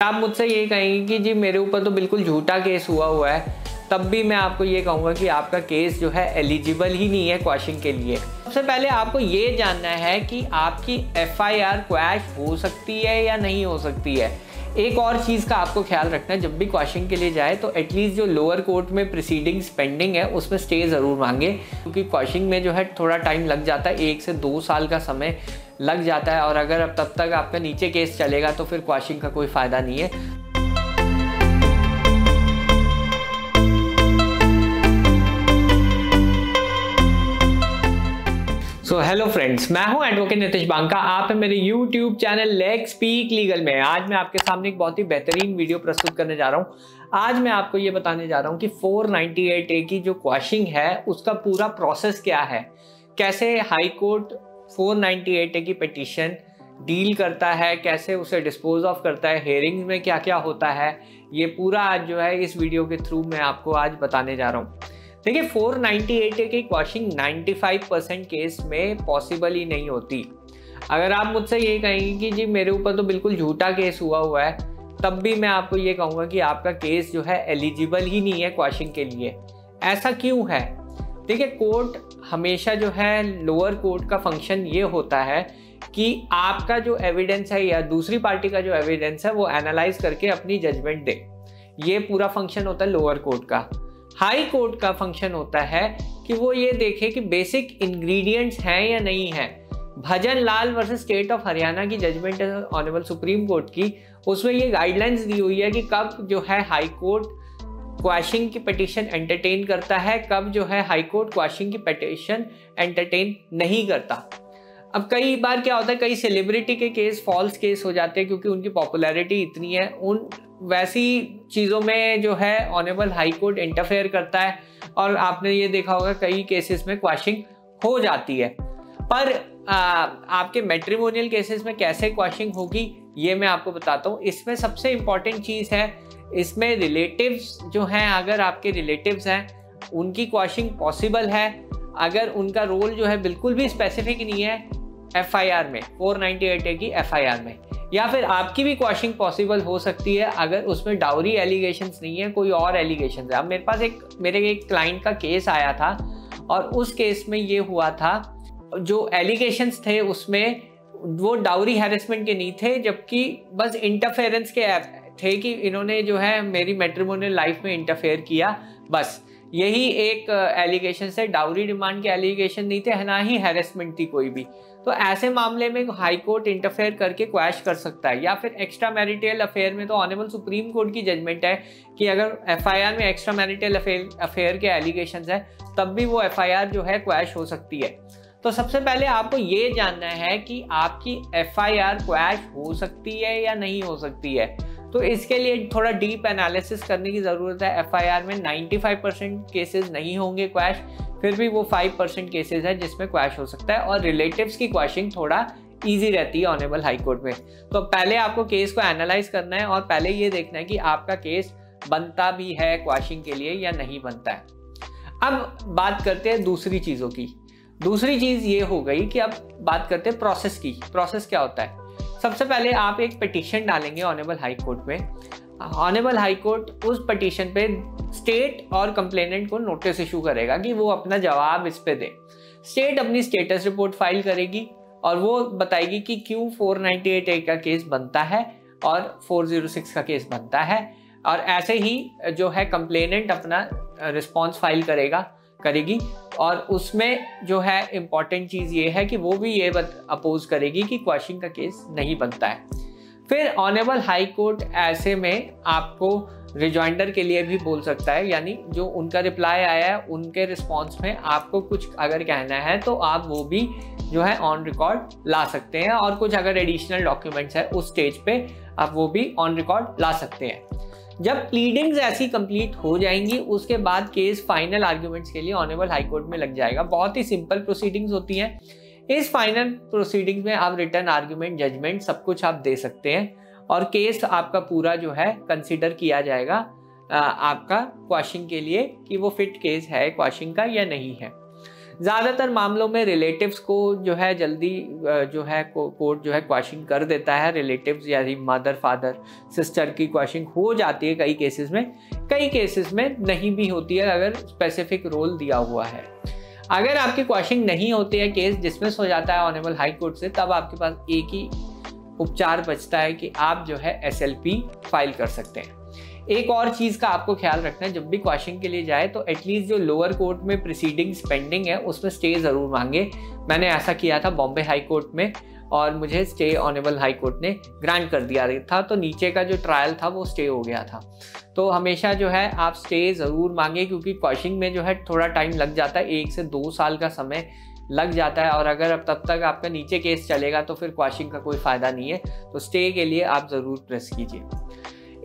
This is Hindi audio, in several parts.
आप मुझसे ये कहेंगे कि जी मेरे ऊपर तो बिल्कुल झूठा केस हुआ हुआ है, तब भी मैं आपको ये कहूँगा कि आपका केस जो है एलिजिबल ही नहीं है क्वाशिंग के लिए। सबसे पहले आपको ये जानना है कि आपकी एफ़ आई आर क्वैश हो सकती है या नहीं हो सकती है। एक और चीज़ का आपको ख्याल रखना है, जब भी क्वाशिंग के लिए जाए तो एटलीस्ट जो लोअर कोर्ट में प्रोसीडिंग्स पेंडिंग है, उसमें स्टे ज़रूर मांगे, क्योंकि क्वाशिंग में जो है थोड़ा टाइम लग जाता है, एक से दो साल का समय लग जाता है, और अगर अब तब तक आपका नीचे केस चलेगा तो फिर क्वाशिंग का कोई फ़ायदा नहीं है। सो हेलो फ्रेंड्स मैं हूँ एडवोकेट नितिश बांका आप है मेरे YouTube channel leg speak legal में। आज मैं आपके सामने एक बहुत ही बेहतरीन वीडियो प्रस्तुत करने जा रहा हूँ। आज मैं आपको ये बताने जा रहा हूँ कि 498 ए की जो क्वेश्चन है, उसका पूरा प्रोसेस क्या है? कैसे हाई कोर्ट 498 ए की पिटिशन डील करता है, कैसे उसे डिस्पोज ऑफ़ करता है हेयरिंग में क्या क्या होता है, ये पूरा आज जो है इस वीडियो के थ्रू मैं आपको आज बताने जा रहा हूँ। देखिए 498 की क्वेश्चन 95 परसेंट केस में पॉसिबल ही नहीं होती। अगर आप मुझसे ये कहेंगे कि जी, मेरे ऊपर तो बिल्कुल झूठा केस हुआ हुआ है, तब भी मैं आपको ये कहूँगा कि आपका केस जो है एलिजिबल ही नहीं है क्वाशिंग के लिए। ऐसा क्यों है? देखिए कोर्ट हमेशा जो है लोअर कोर्ट का फ़ंक्शन ये होता है कि आपका जो एविडेंस है या दूसरी पार्टी का जो एविडेंस है, वो एनालाइज करके अपनी जजमेंट दे। ये पूरा फ़ंक्शन होता है लोअर कोर्ट का। हाई कोर्ट का फ़ंक्शन होता है कि वो ये देखे कि बेसिक इंग्रेडिएंट्स हैं या नहीं है। Bhajan Lal versus state of Haryana की जजमेंट ऑनरेबल सुप्रीम कोर्ट की। उसमें ये गाइडलाइंस दी हुई है कि कब जो है हाई कोर्ट क्वाशिंग की पटिशन एंटरटेन करता है, कब जो है हाई कोर्ट क्वाशिंग की पटिशन एंटरटेन नहीं करता। अब कई बार क्या होता है कई सेलिब्रिटी के केस फॉल्स केस हो जाते हैं क्योंकि उनकी पॉपुलैरिटी इतनी है। उन वैसी चीज़ों में जो है ऑनेबल हाई कोर्ट इंटरफेयर करता है और आपने ये देखा होगा कई केसेस में क्वाशिंग हो जाती है। पर आ, आपके मेट्रीमोनियल केसेस में कैसे क्वाशिंग होगी ये मैं आपको बताता हूँ। इसमें सबसे इंपॉर्टेंट चीज़ है इसमें रिलेटिव्स जो हैं अगर आपके रिलेटिव्स हैं उनकी क्वाशिंग पॉसिबल है। अगर उनका रोल जो है बिल्कुल भी स्पेसिफिक नहीं है एफआईआर में 498 ए की एफआईआर में। या फिर आपकी भी क्वाशिंग पॉसिबल हो सकती है, अगर उसमें डाउरी एलिगेशन नहीं है, कोई और एलिगेशन है। अब मेरे पास एक, मेरे एक क्लाइंट का केस आया था, और उस केस में ये हुआ था, जो एलिगेशंस थे उसमें, वो डाउरी हैरेसमेंट के नहीं थे, जबकि बस इंटरफेरेंस के थे कि इन्होंने जो है मेरी मेट्रीमोनियल लाइफ में इंटरफेयर किया, बस। यही एक एलिगेशन से डाउरी डिमांड के एलिगेशन नहीं थे, ना ही हेरेसमेंट थी कोई भी। तो ऐसे मामले में हाई कोर्ट इंटरफेयर करके क्वैश कर सकता है, या फिर एक्स्ट्रा मैरिटल अफेयर में तो ऑनेबल सुप्रीम कोर्ट की जजमेंट है कि अगर एफआईआर में एक्स्ट्रा मैरिटल अफेयर के एलिगेशन है, तब भी वो एफआईआर जो है क्वैश हो सकती है। तो सबसे पहले आपको ये जानना है कि आपकी एफ़ आई आर क्वैश हो सकती है या नहीं हो सकती है। तो इसके लिए थोड़ा डीप एनालिसिस करने की ज़रूरत है। एफ़ आई आर में 95 परसेंट केसेज नहीं होंगे क्वैश फिर भी वो फाइव परसेंट केसेज है जिसमें क्वैश हो सकता है और रिलेटिव्स की क्वैशिंग थोड़ा ईजी रहती है ऑनेबल हाई कोर्ट में। तो पहले आपको केस को एनालाइज करना है और पहले ये देखना है कि आपका केस बनता भी है क्वाशिंग के लिए या नहीं बनता है। अब बात करते हैं दूसरी चीज़ों की। दूसरी चीज़ ये हो गई कि अब बात करते हैं प्रोसेस की। प्रोसेस क्या होता है? सबसे पहले आप एक पिटिशन डालेंगे ऑनेबल हाई कोर्ट में। ऑनेबल हाई कोर्ट उस पिटिशन पे स्टेट और कंप्लेनेंट को नोटिस इशू करेगा कि वो अपना जवाब इस पे दे। स्टेट अपनी स्टेटस रिपोर्ट फ़ाइल करेगी और वो बताएगी कि क्यों 498 ए का केस बनता है और 406 का केस बनता है। और ऐसे ही जो है कंप्लेनेंट अपना रिस्पॉन्स फ़ाइल करेगा। करेगी और उसमें जो है इंपॉर्टेंट चीज़ ये है कि वो भी ये अपोज करेगी कि क्वेश्चन का केस नहीं बनता है। फिर ऑनेबल हाई कोर्ट ऐसे में आपको रिजॉइंडर के लिए भी बोल सकता है, यानी जो उनका रिप्लाई आया है, उनके रिस्पॉन्स में आपको कुछ अगर कहना है तो आप वो भी जो है ऑन रिकॉर्ड ला सकते हैं और कुछ अगर एडिशनल डॉक्यूमेंट्स है उस स्टेज पे आप वो भी ऑन रिकॉर्ड ला सकते हैं। जब प्लीडिंग्स ऐसी कंप्लीट हो जाएँगी, उसके बाद केस फाइनल आर्ग्यूमेंट्स के लिए ऑनेबल हाई कोर्ट में लग जाएगा। बहुत ही सिंपल प्रोसीडिंग्स होती हैं। इस फाइनल प्रोसीडिंग्स में आप रिटर्न आर्ग्यूमेंट जजमेंट सब कुछ आप दे सकते हैं और केस आपका पूरा जो है कंसिडर किया जाएगा आपका क्वाशिंग के लिए कि वो फिट केस है क्वाशिंग का या नहीं है। ज़्यादातर मामलों में रिलेटिव्स को जो है जल्दी जो है कोर्ट जो है क्वाशिंग कर देता है। रिलेटिव्स यानी मदर फादर सिस्टर की क्वाशिंग हो जाती है कई केसेस में। कई केसेस में नहीं भी होती है अगर स्पेसिफिक रोल दिया हुआ है। अगर आपकी क्वाशिंग नहीं होती है केस डिसमिस हो जाता है ऑनेबल हाई कोर्ट से, तब आपके पास एक ही उपचार बचता है कि आप जो है एसएलपी फ़ाइल कर सकते हैं। एक और चीज़ का आपको ख्याल रखना है, जब भी क्वेश्चन के लिए जाए तो एटलीस्ट जो लोअर कोर्ट में प्रोसीडिंग्स पेंडिंग है, उसमें स्टे ज़रूर मांगे। मैंने ऐसा किया था बॉम्बे हाई कोर्ट में, और मुझे स्टे ऑनेबल हाई कोर्ट ने ग्रांट कर दिया था तो नीचे का जो ट्रायल था, वो स्टे हो गया था। तो हमेशा जो है, आप स्टे ज़रूर मांगे, क्योंकि क्वेश्चन में जो है, थोड़ा टाइम लग जाता है, एक से दो साल का समय लग जाता है, और अगर अब तब तक आपका नीचे केस चलेगा तो फिर क्वाशिंग का कोई फ़ायदा नहीं है। तो स्टे के लिए आप ज़रूर प्रेस कीजिए।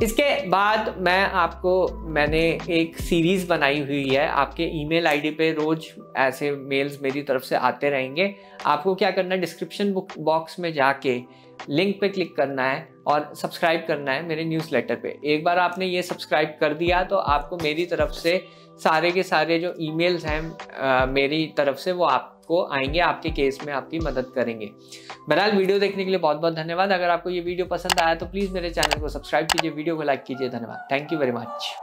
इसके बाद मैं आपको, मैंने एक सीरीज़ बनाई हुई है। आपके ईमेल आईडी पे रोज़ ऐसे मेल्स मेरी तरफ़ से आते रहेंगे। आपको क्या करना है डिस्क्रिप्शन बॉक्स में जाके लिंक पे क्लिक करना है और सब्सक्राइब करना है मेरे न्यूज़लेटर पे। एक बार आपने ये सब्सक्राइब कर दिया तो आपको मेरी तरफ़ से सारे के सारे जो ईमेल्स हैं मेरी तरफ़ से वो आपको आएँगे, आपके केस में आपकी मदद करेंगे। बहरहाल वीडियो देखने के लिए बहुत बहुत धन्यवाद। अगर आपको ये वीडियो पसंद आया तो प्लीज़ मेरे चैनल को सब्सक्राइब कीजिए, वीडियो को लाइक कीजिए। धन्यवाद। Thank you very much